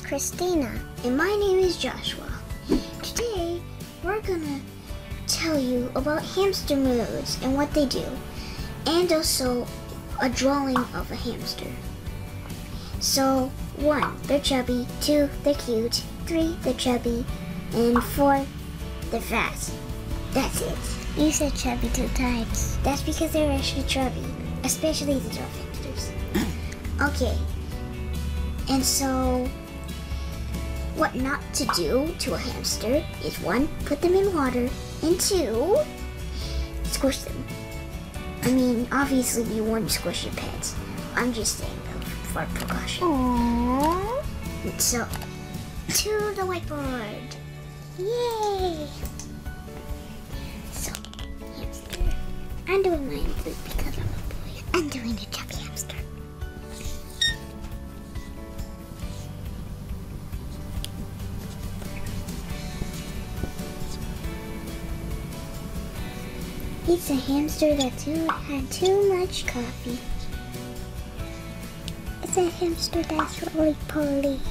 is Christina. And my name is Joshua. Today, we're gonna tell you about hamster moods and what they do, and also a drawing of a hamster. So, one, they're chubby, two, they're cute, three, they're chubby, and four, they're fast. That's it. You said chubby two times. That's because they're actually chubby, especially the dwarf hamsters. okay. And so, what not to do to a hamster is one, put them in water, and two, squish them. I mean, obviously you wouldn't squish your pets. I'm just saying though, for precaution. Aww. So, to the whiteboard. Yay! So, hamster. I'm doing mine because I'm a boy. I'm doing a chubby It's a hamster that too had too much coffee. It's a hamster that's really poorly.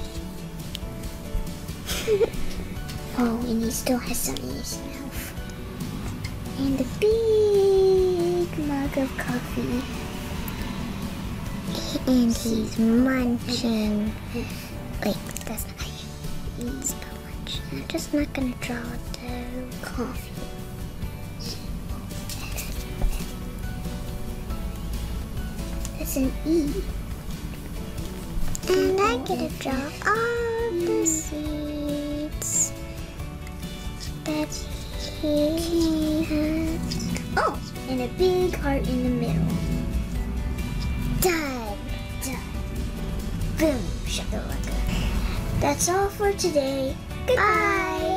Oh, and he still has some in his mouth. And a big mug of coffee. And he's munching. Wait, that's not how you spell lunch. I'm just not gonna draw the coffee. That's an E. And I get to draw all the seeds that he has. Oh, and a big heart in the middle. Done. Done. Boom. Shakalaka. That's all for today. Goodbye.